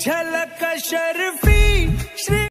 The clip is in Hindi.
झलक शर्फी श्री